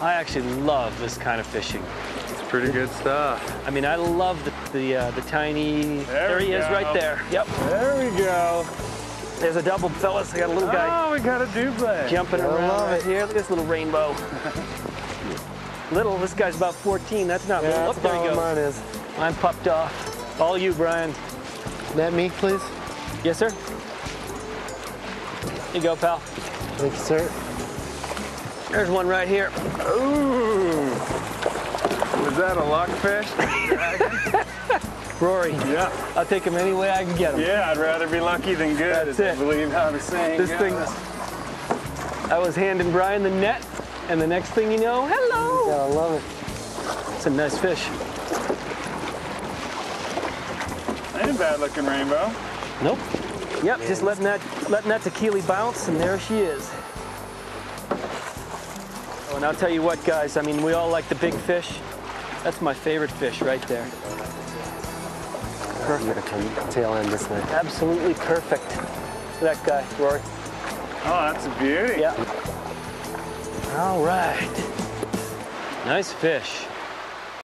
I actually love this kind of fishing. It's pretty good stuff. I mean, I love the the, uh, the tiny. There he we is, right there. Yep. There we go. There's a double, fellas. I got a little guy Oh, we got a duplex. jumping I around love right it. here. Look at this little rainbow. little. This guy's about 14. That's not Yeah, little. that's Up there he goes. mine is. I'm pupped off. All you, Brian. Net meat, please. Yes, sir. Here you go, pal. Thank you, sir. There's one right here. Ooh. Was that a lockfish? Rory. yeah. I'll take him any way I can get him. Yeah, I'd rather be lucky than good, That's as I it. believe how the saying This goes. thing, I was handing Brian the net, and the next thing you know, hello. Oh, yeah, I love it. It's a nice fish. Ain't a bad looking rainbow. Nope. Yep, just letting that letting that Tequeely bounce, and there she is. And I'll tell you what, guys. I mean, we all like the big fish. That's my favorite fish right there. I'm gonna tail end this way. Absolutely perfect. Look at that guy, Rory. Oh, that's a beauty. Yeah. All right. Nice fish.